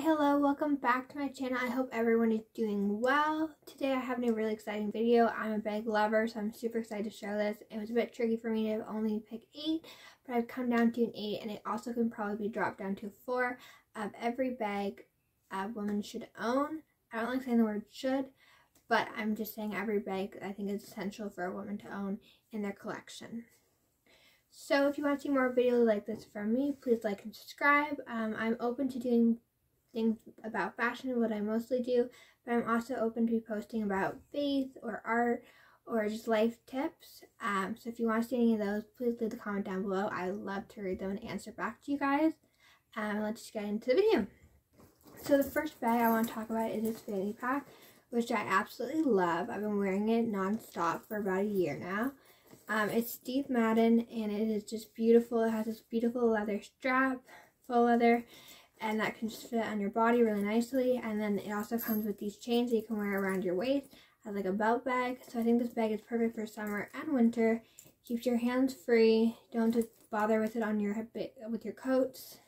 hello, welcome back to my channel. I hope everyone is doing well. Today I have a really exciting video. I'm a bag lover, so I'm super excited to share this. It was a bit tricky for me to only pick eight, but I've come down to an eight, and it also can probably be dropped down to four of every bag a woman should own. I don't like saying the word should, but I'm just saying every bag I think is essential for a woman to own in their collection. So if you want to see more videos like this from me, please like and subscribe. Um, I'm open to doing things about fashion, what I mostly do, but I'm also open to posting about faith or art or just life tips. Um, so if you want to see any of those, please leave a comment down below. I love to read them and answer back to you guys. Um, let's just get into the video. So the first bag I want to talk about is this fanny pack, which I absolutely love. I've been wearing it non-stop for about a year now. Um, it's Steve Madden, and it is just beautiful. It has this beautiful leather strap, faux leather, and that can just fit on your body really nicely. And then it also comes with these chains that you can wear around your waist as like a belt bag. So I think this bag is perfect for summer and winter. Keeps your hands free. Don't bother with it on your with your coats.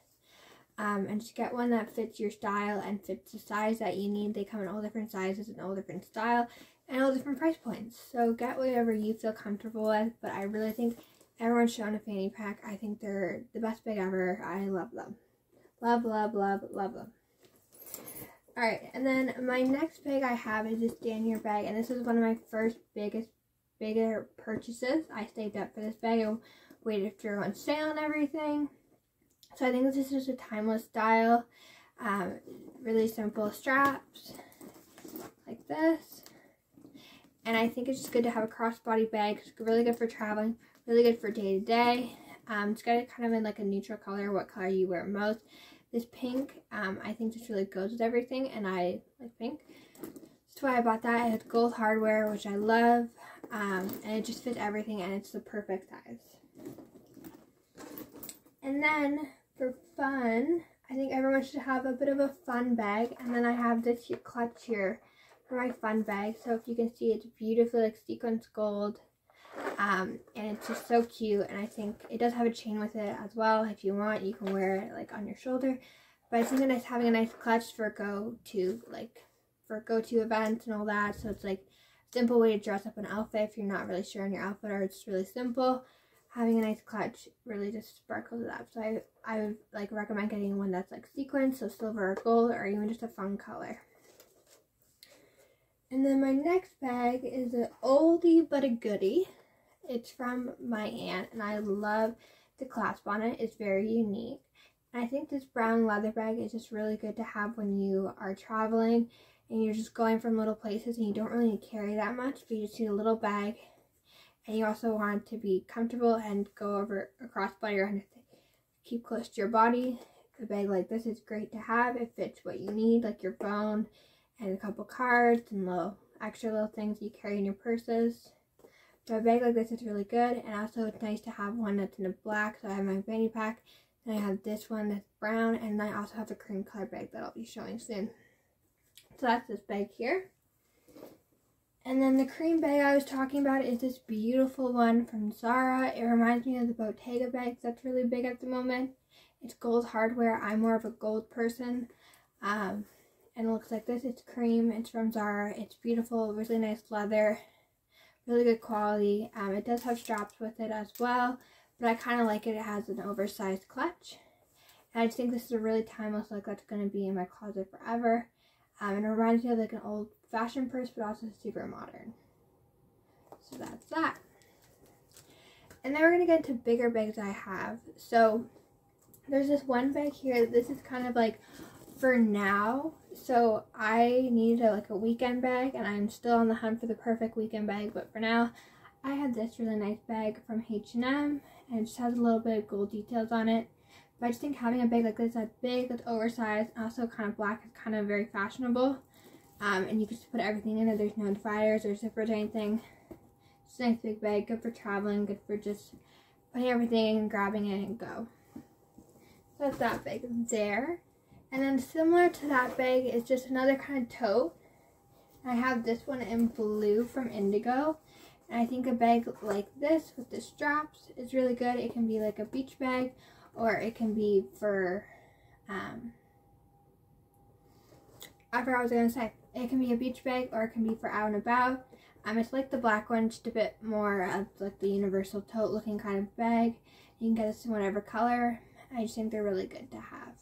Um, and just get one that fits your style and fits the size that you need. They come in all different sizes and all different style and all different price points. So get whatever you feel comfortable with. But I really think everyone's shown a fanny pack. I think they're the best bag ever. I love them. Love, love, love, love them. Alright, and then my next bag I have is this Danier bag, and this is one of my first biggest, bigger purchases. I saved up for this bag. I waited for it on sale and everything. So I think this is just a timeless style. Um, really simple straps, like this. And I think it's just good to have a crossbody bag. It's really good for traveling, really good for day to day. Um, got it kind of in like a neutral color, what color you wear most. This pink, um, I think just really goes with everything, and I like pink. That's why I bought that. It has gold hardware, which I love, um, and it just fits everything, and it's the perfect size. And then, for fun, I think everyone should have a bit of a fun bag, and then I have this clutch here for my fun bag. So if you can see, it's beautifully like sequence gold. Um, and it's just so cute and I think it does have a chain with it as well. If you want you can wear it like on your shoulder. But I think it's having a nice clutch for go to like for go to events and all that. So it's like simple way to dress up an outfit if you're not really sure on your outfit or it's really simple. Having a nice clutch really just sparkles it up. So I, I would like recommend getting one that's like sequins so silver or gold or even just a fun color. And then my next bag is an oldie but a goodie it's from my aunt and I love the clasp on it. It's very unique. And I think this brown leather bag is just really good to have when you are traveling and you're just going from little places and you don't really carry that much, but you just need a little bag. And you also want to be comfortable and go over across body or keep close to your body. A bag like this is great to have. It fits what you need, like your phone and a couple cards and little extra little things you carry in your purses. So a bag like this is really good and also it's nice to have one that's in a black. So I have my fanny pack and I have this one that's brown and I also have a cream color bag that I'll be showing soon. So that's this bag here. And then the cream bag I was talking about is this beautiful one from Zara. It reminds me of the Bottega bags that's really big at the moment. It's gold hardware. I'm more of a gold person. Um, and it looks like this. It's cream. It's from Zara. It's beautiful. Really nice leather really good quality. Um, it does have straps with it as well, but I kind of like it. It has an oversized clutch. And I just think this is a really timeless look that's going to be in my closet forever. Um, and it reminds me of like an old fashioned purse, but also super modern. So that's that. And then we're going to get into bigger bags I have. So there's this one bag here. This is kind of like for now so I needed a, like a weekend bag and I'm still on the hunt for the perfect weekend bag but for now I have this really nice bag from H&M and it just has a little bit of gold details on it. But I just think having a bag like this that's big, that's oversized, and also kind of black is kind of very fashionable. Um, and you can just put everything in it, there's no dividers or zippers or anything. It's a nice big bag, good for traveling, good for just putting everything in, grabbing it and go. So that's that bag there and then similar to that bag is just another kind of tote. I have this one in blue from Indigo. And I think a bag like this with the straps is really good. It can be like a beach bag or it can be for um, I forgot what I was going to say. It can be a beach bag or it can be for out and about. Um, it's like the black one, just a bit more of like the universal tote looking kind of bag. You can get this in whatever color. I just think they're really good to have.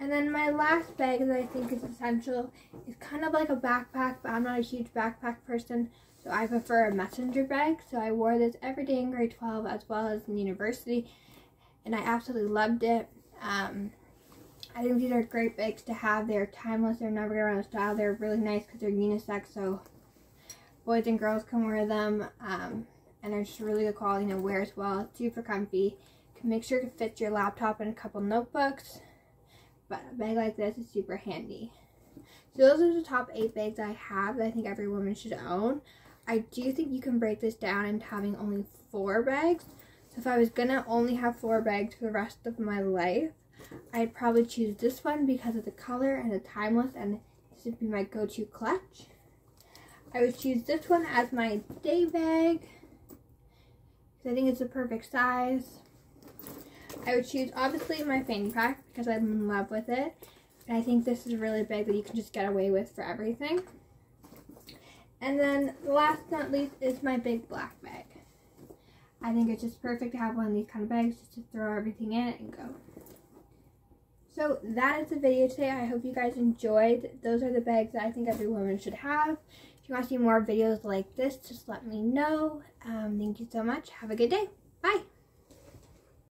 And then my last bag that I think is essential is kind of like a backpack, but I'm not a huge backpack person, so I prefer a messenger bag. So I wore this every day in grade 12 as well as in university, and I absolutely loved it. Um, I think these are great bags to have. They're timeless. They're never going to run out of style. They're really nice because they're unisex, so boys and girls can wear them. Um, and they're just really good quality and wear as well. Super comfy. Can make sure to fit your laptop and a couple notebooks. But a bag like this is super handy. So those are the top eight bags I have that I think every woman should own. I do think you can break this down into having only four bags. So if I was gonna only have four bags for the rest of my life, I'd probably choose this one because of the color and the timeless and this would be my go-to clutch. I would choose this one as my day bag I think it's the perfect size. I would choose obviously my fanny pack because I'm in love with it. And I think this is really big that you can just get away with for everything. And then last but not least is my big black bag. I think it's just perfect to have one of these kind of bags just to throw everything in it and go. So that is the video today. I hope you guys enjoyed. Those are the bags that I think every woman should have. If you want to see more videos like this, just let me know. Um, thank you so much. Have a good day. Bye.